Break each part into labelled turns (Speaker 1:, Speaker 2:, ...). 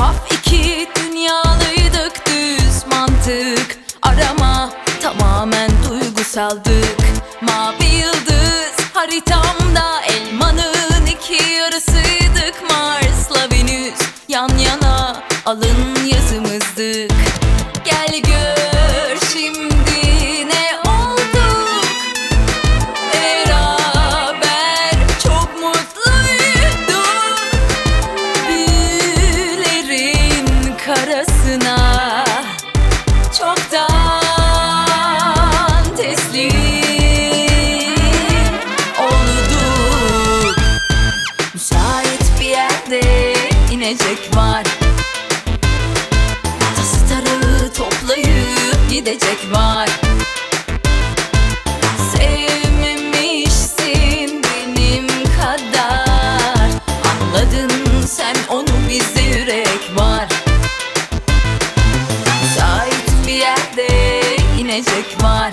Speaker 1: Saf iki dünyalıydık düz mantık. Arama tamamen duygusaldık. Mavi yıldız haritamda elmanın iki yarısı. İnecek var. Tası tarağı toplayıp gidecek var. Sevmemişsin benim kadar. Anladın sen onu bizde yürek var. Müsait bir yerde inecek var.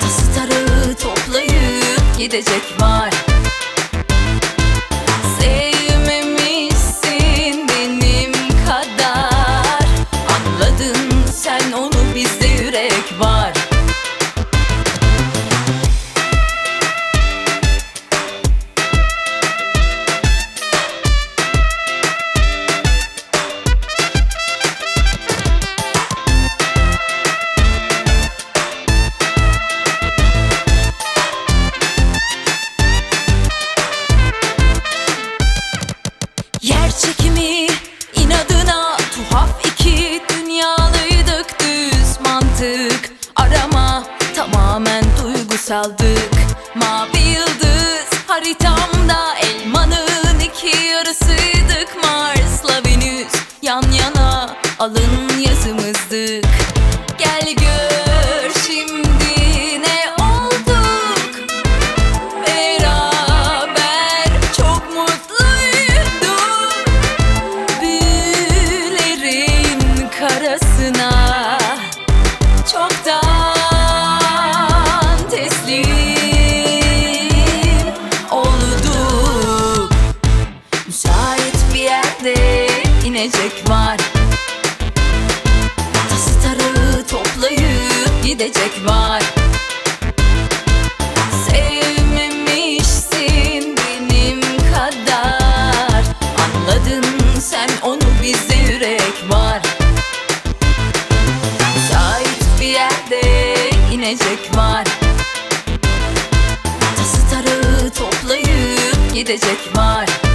Speaker 1: Tası tarağı toplayıp gidecek var duygusaldık. Mavi yıldız haritamda yerde inecek var. Tası tarağı toplayıp gidecek var. Sevmemişsin benim kadar. Anladın sen onu bizde yürek var. Müsait bir yerde inecek var. Tası tarağı toplayıp gidecek var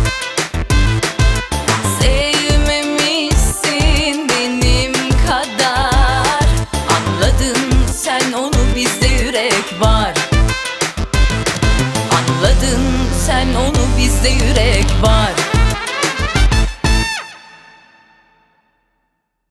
Speaker 1: sen onu bizde yürek var.